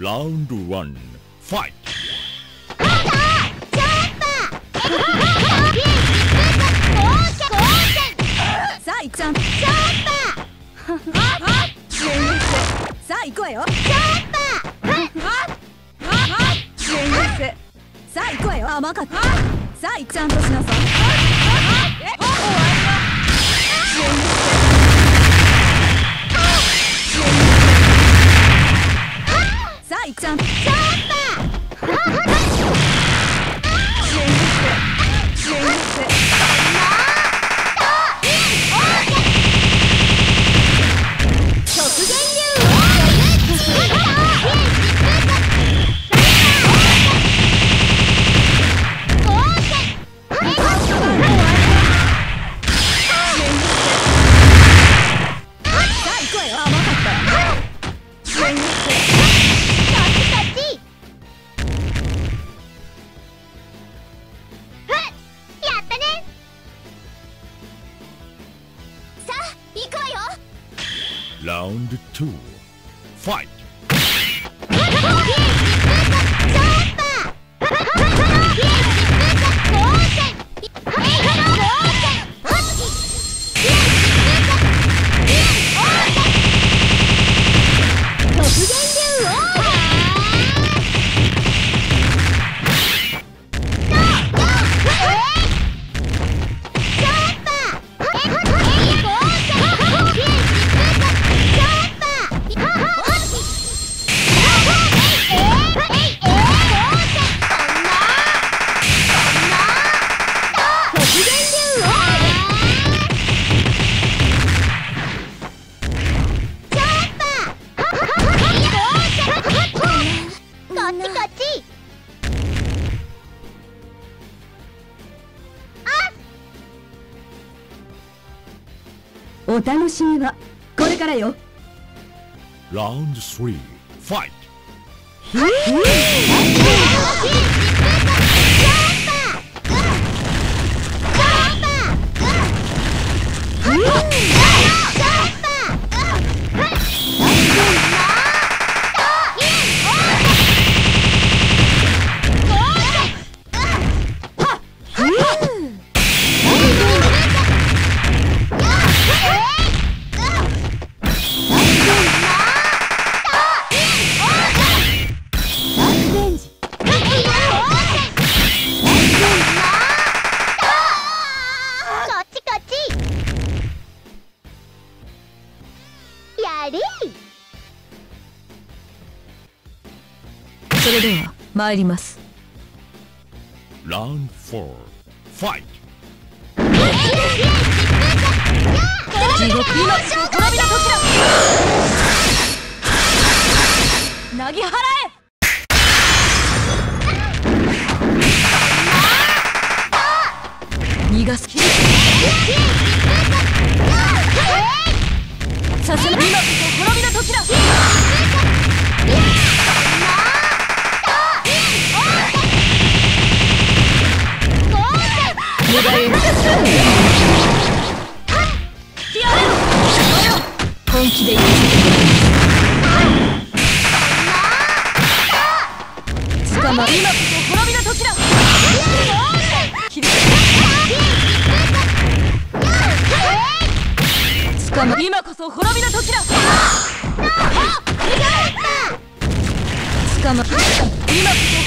Round one, fight! さあいくちゃんさあ行くわよさあ行くわよ甘かったさあちゃんとしなさいさ Round two, fight! お楽しみはこれからよ。それでは参ります。Round four, fight! 地獄今滅びの時だなぎ払え。逃がすさ本気で言うつかま今こそ滅びの時だつかま今こそ滅びの時だつかま今こそ滅びの時だ